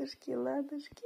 ладушки, ладушки.